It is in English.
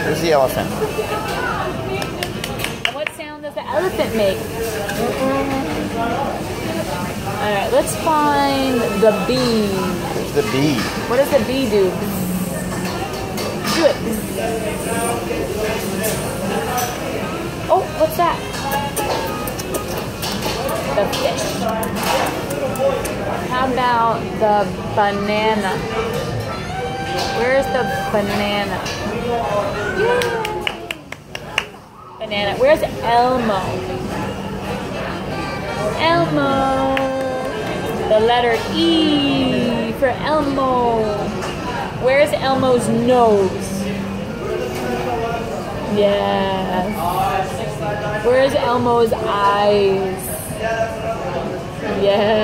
Here's the elephant. And what sound does the elephant make? Alright, let's find the bee. Here's the bee. What does the bee do? Do it. Oh, what's that? The fish. How about the banana? Where's the banana? Banana. Where's Elmo? Elmo. The letter E for Elmo. Where's Elmo's nose? Yes. Where's Elmo's eyes? Yes.